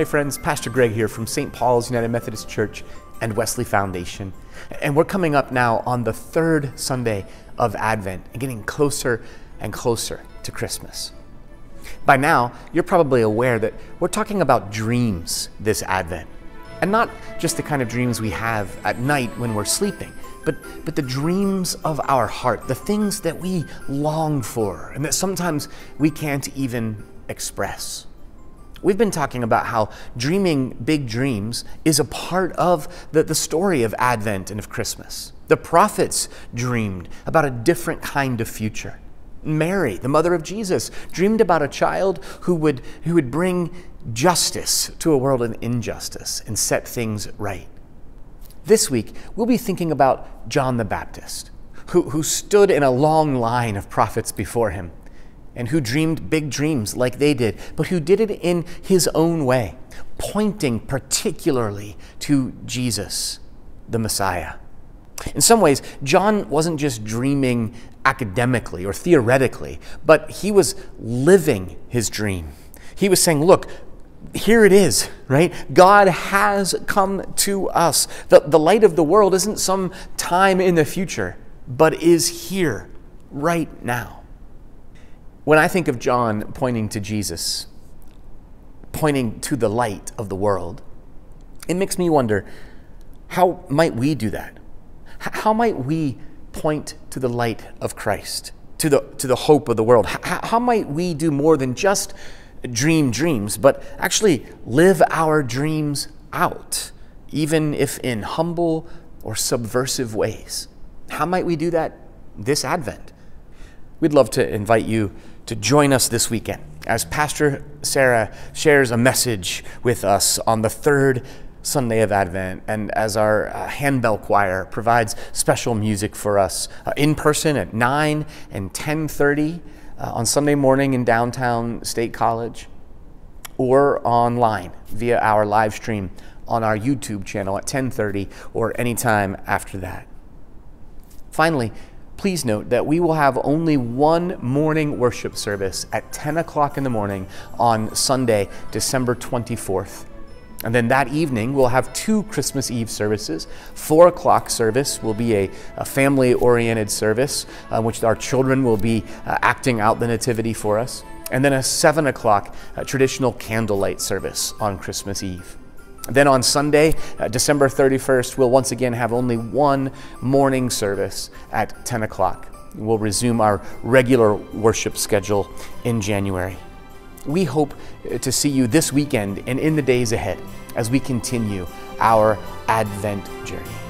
Hey friends, Pastor Greg here from St. Paul's United Methodist Church and Wesley Foundation. And we're coming up now on the third Sunday of Advent and getting closer and closer to Christmas. By now, you're probably aware that we're talking about dreams this Advent. And not just the kind of dreams we have at night when we're sleeping, but, but the dreams of our heart, the things that we long for and that sometimes we can't even express. We've been talking about how dreaming big dreams is a part of the, the story of Advent and of Christmas. The prophets dreamed about a different kind of future. Mary, the mother of Jesus, dreamed about a child who would, who would bring justice to a world of injustice and set things right. This week, we'll be thinking about John the Baptist, who, who stood in a long line of prophets before him and who dreamed big dreams like they did, but who did it in his own way, pointing particularly to Jesus, the Messiah. In some ways, John wasn't just dreaming academically or theoretically, but he was living his dream. He was saying, Look, here it is, right? God has come to us. The, the light of the world isn't some time in the future, but is here right now. When I think of John pointing to Jesus, pointing to the light of the world, it makes me wonder how might we do that? How might we point to the light of Christ, to the, to the hope of the world? How, how might we do more than just dream dreams, but actually live our dreams out, even if in humble or subversive ways? How might we do that this Advent? We'd love to invite you to join us this weekend as Pastor Sarah shares a message with us on the third Sunday of Advent, and as our uh, handbell choir provides special music for us uh, in person at 9 and 10:30 uh, on Sunday morning in downtown State College, or online via our live stream on our YouTube channel at 10:30 or anytime after that. Finally, please note that we will have only one morning worship service at 10 o'clock in the morning on Sunday, December 24th. And then that evening, we'll have two Christmas Eve services. Four o'clock service will be a, a family oriented service, uh, which our children will be uh, acting out the Nativity for us. And then a seven o'clock uh, traditional candlelight service on Christmas Eve. Then on Sunday, uh, December 31st, we'll once again have only one morning service at 10 o'clock. We'll resume our regular worship schedule in January. We hope uh, to see you this weekend and in the days ahead as we continue our Advent journey.